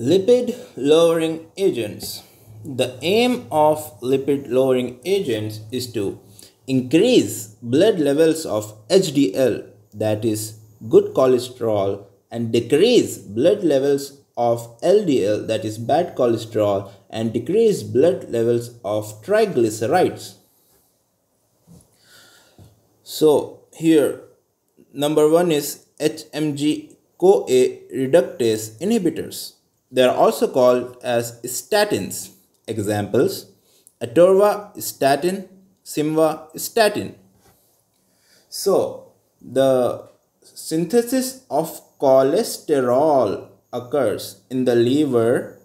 Lipid lowering agents. The aim of lipid lowering agents is to increase blood levels of HDL, that is good cholesterol, and decrease blood levels of LDL, that is bad cholesterol, and decrease blood levels of triglycerides. So, here number one is HMG CoA reductase inhibitors. They are also called as statins. Examples atorvastatin, simvastatin. So, the synthesis of cholesterol occurs in the liver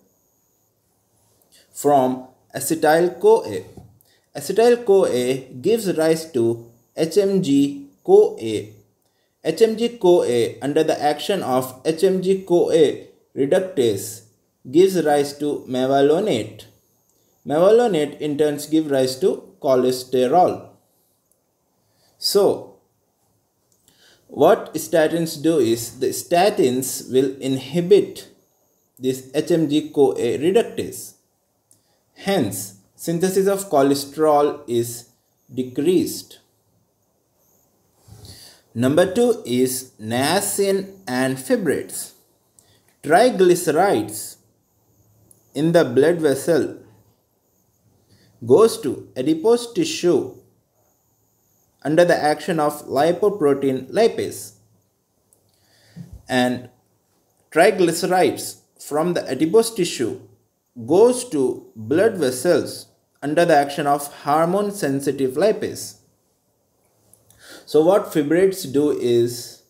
from acetyl CoA. Acetyl CoA gives rise to HMG CoA. HMG CoA under the action of HMG CoA reductase gives rise to mevalonate. Mevalonate in turn gives rise to cholesterol. So, what statins do is the statins will inhibit this HMG CoA reductase. Hence, synthesis of cholesterol is decreased. Number two is niacin and fibrates. Triglycerides in the blood vessel goes to adipose tissue under the action of lipoprotein lipase and triglycerides from the adipose tissue goes to blood vessels under the action of hormone sensitive lipase so what fibrates do is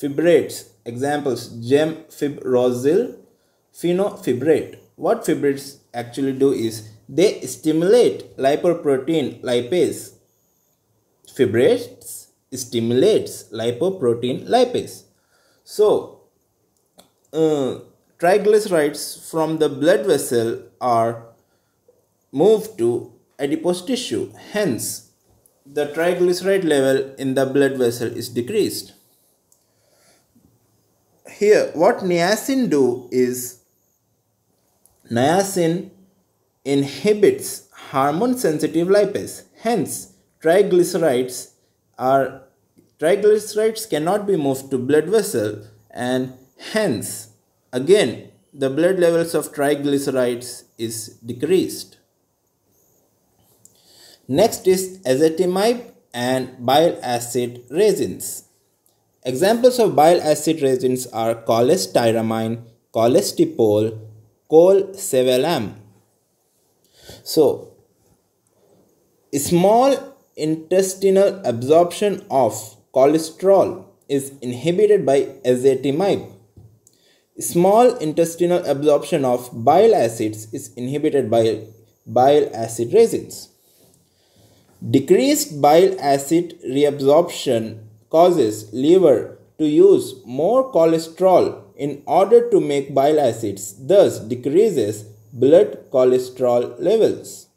fibrates Examples gem gemfibrozil, fenofibrate. What fibrates actually do is they stimulate lipoprotein lipase. Fibrates stimulates lipoprotein lipase. So, uh, triglycerides from the blood vessel are moved to adipose tissue. Hence, the triglyceride level in the blood vessel is decreased here what niacin do is niacin inhibits hormone sensitive lipase. Hence triglycerides are triglycerides cannot be moved to blood vessel and hence again the blood levels of triglycerides is decreased. Next is ezetimibe and bile acid resins. Examples of bile acid resins are cholestyramine, cholestyramine, colesevelam. So, small intestinal absorption of cholesterol is inhibited by ezetimibe. Small intestinal absorption of bile acids is inhibited by bile acid resins. Decreased bile acid reabsorption causes liver to use more cholesterol in order to make bile acids, thus decreases blood cholesterol levels.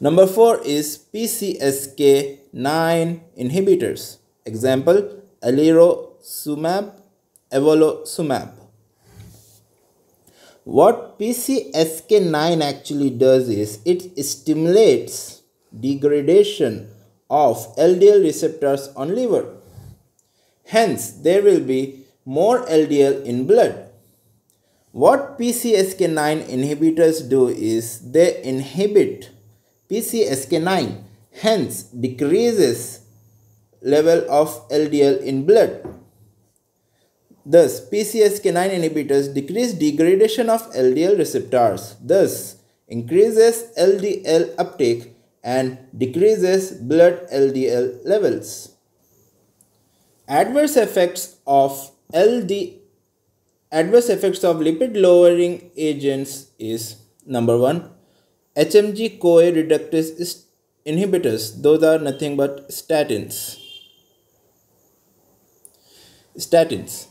Number 4 is PCSK9 inhibitors. Example, alirocumab, evolocumab. What PCSK9 actually does is it stimulates degradation of LDL receptors on liver. Hence, there will be more LDL in blood. What PCSK9 inhibitors do is they inhibit PCSK9, hence decreases level of LDL in blood. Thus, PCSK9 inhibitors decrease degradation of LDL receptors, thus increases LDL uptake and decreases blood LDL levels. Adverse effects of LD adverse effects of lipid lowering agents is number 1 HMG CoA reductase inhibitors. Those are nothing but statins. Statins.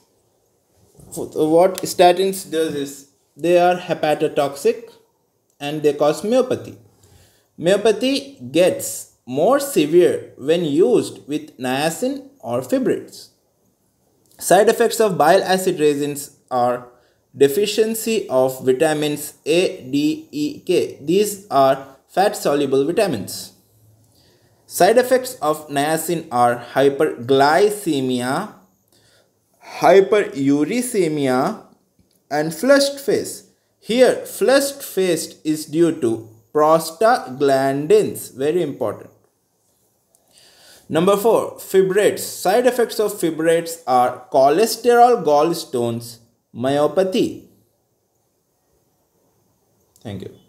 What statins does is they are hepatotoxic and they cause myopathy. Myopathy gets more severe when used with niacin or fibrates. Side effects of bile acid resins are deficiency of vitamins A, D, E, K. These are fat soluble vitamins. Side effects of niacin are hyperglycemia, hyperuricemia, and flushed face. Here, flushed face is due to prostaglandins, very important. Number 4. Fibrates. Side effects of fibrates are cholesterol gallstones, myopathy. Thank you.